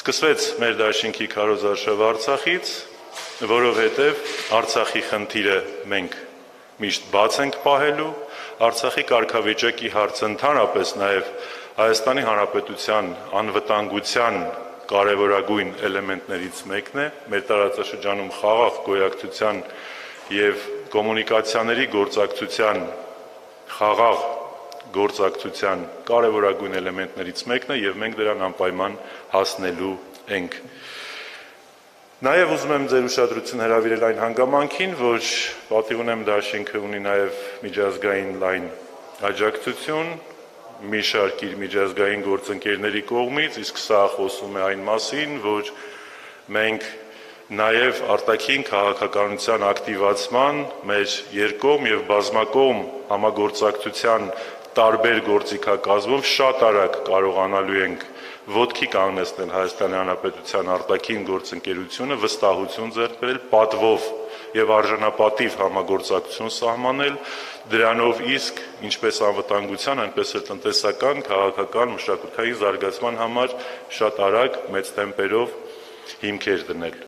Սկսվեց մեր դաշինքի քարոզարշավը Արցախից, որովհետև Արցախի խնդիրը մենք միշտ բաց ենք պահելու, Արցախի կարգավիճակի հարցը ընդհանրապես նաև Հայաստանի Հանրապետության անվտանգության կարևորագույն էլեմենտներից մեկն է։ Մեր տարածաշրջանում խաղաղ գոյակցության եւ կոմունիկացիաների գործակցության խաղաղ գործակցության կարևորագույն էլեմենտներից մեկն է եւ մենք դրան անպայման հասնելու ենք։ Նաեւ ուզում եմ ձեր ուշադրություն հրավիրել այն հանգամանքին, որ պատիվ ունեմ դաշինքը ունի նաեւ միջազգային լայն աջակցություն, մի շարք իր միջազգային գործընկերների կողմից, իսկ սա խոսում է այն մասին, որ մենք նաև արտաքին քաղաքականության ակտիվացման մեր երկկողմ եւ բազմակողմ համագործակցության տարբեր գործիքակազմով շատ արագ կարողանալու ենք ոտքի կանգնեցնել Հայաստանի Հանրապետության արտաքին գործընկերությունը, վստահություն ձեռք բերել, պատվով եւ արժանապատիվ համագործակցություն սահմանել, դրանով իսկ ինչպես անվտանգության, այնպես էլ տնտեսական, քաղաքական, մշակութային զարգացման համար շատ արագ մեծ տեմպերով հիմքեր դնել։